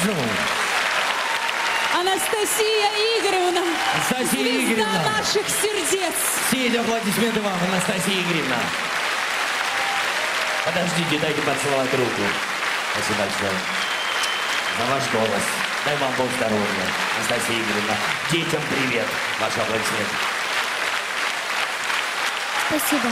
Морозову. Анастасия Игоревна, Анастасия звезда Игоревна. наших сердец. Все эти аплодисменты вам, Анастасия Игоревна. Подождите, дайте поцеловать руку. Спасибо большое за ваш голос. Дай вам Бог здоровья, Анастасия Игоревна. Детям привет. ваша аплодисмент. Спасибо.